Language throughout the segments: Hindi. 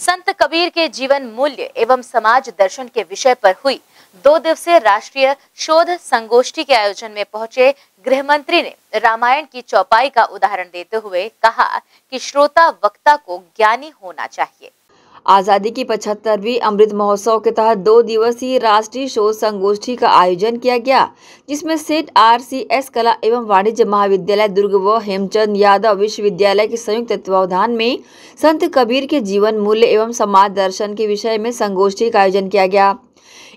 संत कबीर के जीवन मूल्य एवं समाज दर्शन के विषय पर हुई। दो दिवसीय राष्ट्रीय शोध संगोष्ठी के आयोजन में पहुँचे गृह मंत्री ने रामायण की चौपाई का उदाहरण देते हुए कहा कि श्रोता वक्ता को ज्ञानी होना चाहिए। आज़ादी की पचहत्तरवीं अमृत महोत्सव के तहत दो दिवसीय राष्ट्रीय शोध संगोष्ठी का आयोजन किया गया, जिसमें सेठ आर सी एस कला एवं वाणिज्य महाविद्यालय दुर्ग व हेमचंद यादव विश्वविद्यालय के संयुक्त तत्वावधान में संत कबीर के जीवन मूल्य एवं समाज दर्शन के विषय में संगोष्ठी का आयोजन किया गया।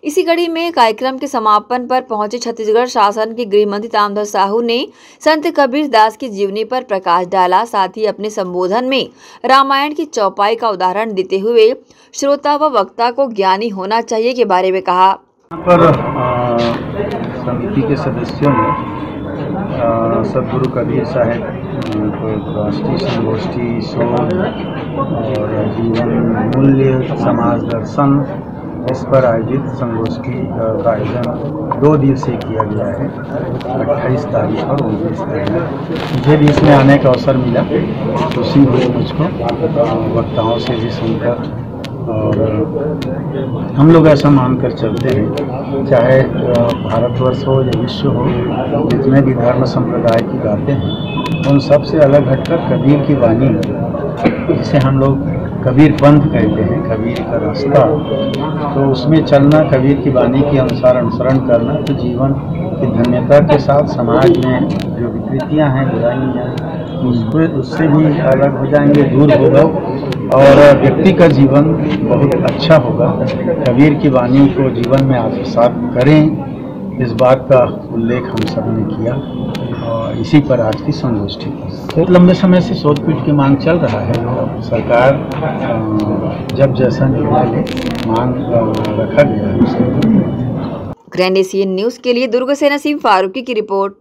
इसी कड़ी में कार्यक्रम के समापन पर पहुँचे छत्तीसगढ़ शासन के गृह मंत्री तामधर साहू ने संत कबीर दास की जीवनी पर प्रकाश डाला, साथ ही अपने संबोधन में रामायण की चौपाई का उदाहरण देते हुए श्रोता व वक्ता को ज्ञानी होना चाहिए के बारे में कहा। पर समिति के सदस्यों ने सदगुरु कबीर साहब राष्ट्रीय संगोष्ठी, शोध और जीवन मूल्य समाज दर्शन, इस पर आयोजित संगोष्ठी का आयोजन दो दिवसीय किया गया है, अट्ठाईस तारीख और उनतीस तारीख। मुझे भी इसमें आने का अवसर मिला खुशी हुई मुझको वक्ताओं से भी सुनकर और हम लोग ऐसा मानकर चलते हैं, चाहे भारतवर्ष हो या विश्व हो, जितने भी धर्म संप्रदाय की बातें हैं, उन सबसे अलग हटकर कबीर की वाणी, जिसे हम लोग कबीर पंथ कहते हैं, कबीर का रास्ता तो उसमें चलना, कबीर की वाणी के अनुसार अनुसरण करना तो जीवन की धन्यता के साथ समाज में जो विकृतियाँ हैं, बुराइयाँ हैं उससे भी अलग हो जाएँगे, दूर होगा। और व्यक्ति का जीवन बहुत अच्छा होगा। कबीर की वाणी को जीवन में आत्मसात करें, इस बात का उल्लेख हम सबने किया। और इसी पर आज की संगोष्ठी। बहुत लंबे समय से शोधपीठ की मांग चल रहा है। सरकार जब जैसा निर्णय मांग रखा गया है। ग्रैंड एशियन न्यूज़ के लिए दुर्ग से नसीम फारूकी की रिपोर्ट।